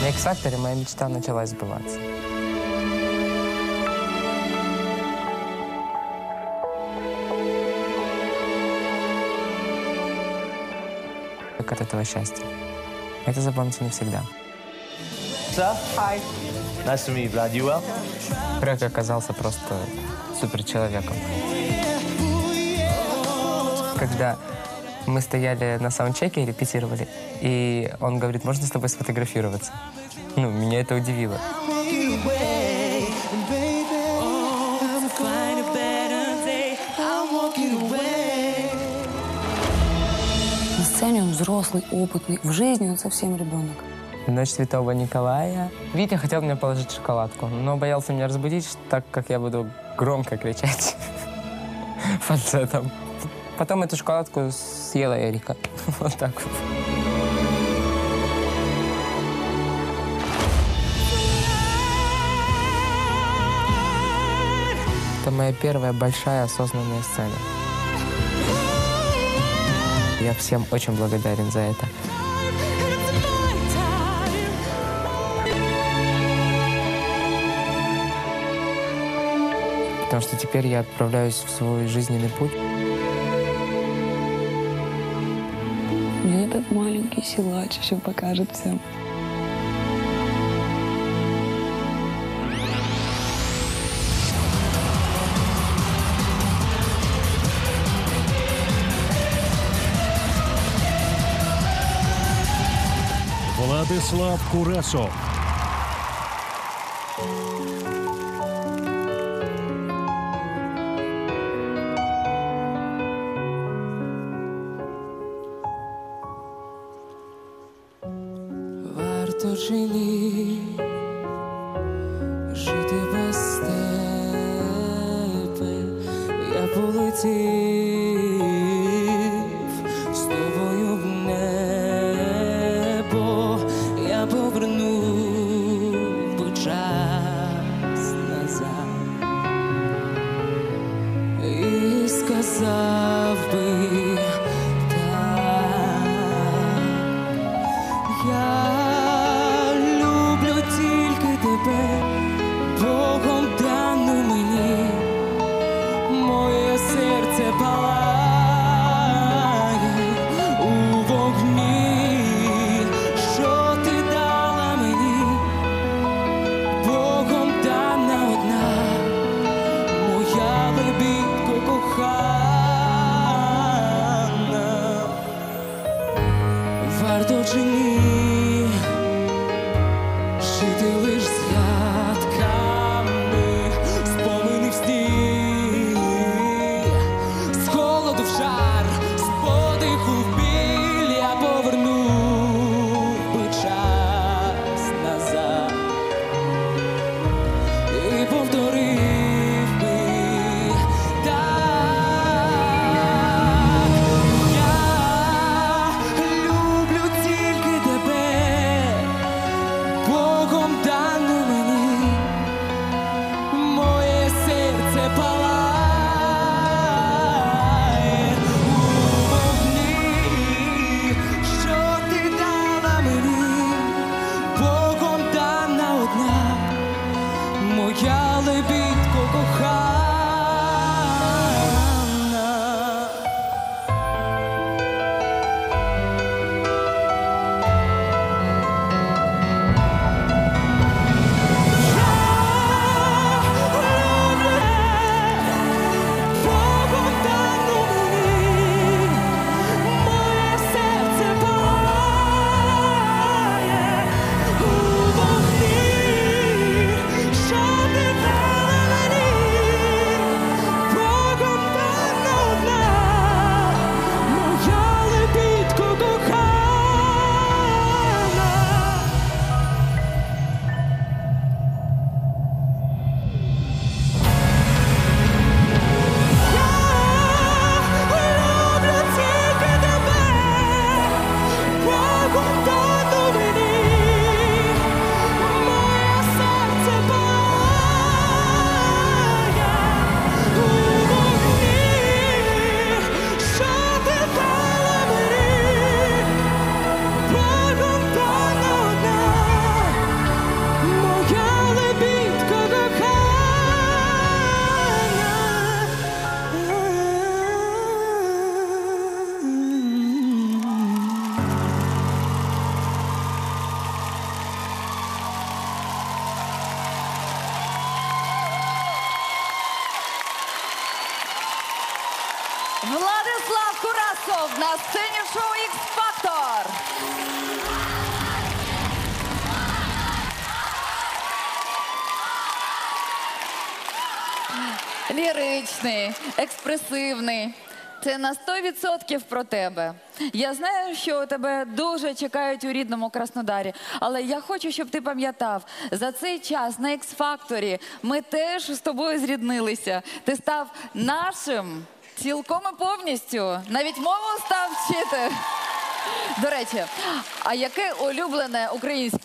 На X-Factor моя мечта начала сбываться. Как от этого счастья. Это запомнится навсегда. Sir, hi. Nice to meet you, Brad. You well? Фрэг оказался просто суперчеловеком. Когда мы стояли на саундчеке репетировали, и он говорит, можно с тобой сфотографироваться? Ну, меня это удивило. На сцене он взрослый, опытный. В жизни он совсем ребенок. Ночь Святого Николая. Витя хотел мне положить шоколадку, но боялся меня разбудить, так как я буду громко кричать фальцетом. Потом эту шоколадку съела Эрика. Вот так вот. Это моя первая большая осознанная сцена. Я всем очень благодарен за это. Потому что теперь я отправляюсь в свой жизненный путь. И этот маленький силач еще покажет всем. Владислав Курасов. Чи ні жити без тебе, я полетів серце палає у вогні, що ти дала мені, Богом дана одна, моя лебідко кохана, варто чи ні? Жити. Курасов на сцені шоу Ікс Фактор. Ліричний, експресивний. Це на 100% про тебе. Я знаю, що тебе дуже чекають у рідному Краснодарі, але я хочу, щоб ти пам'ятав, за цей час на X-Factor ми теж з тобою зріднилися. Ти став нашим цілком і повністю. Навіть мову став вчити. До речі, а яке улюблене українське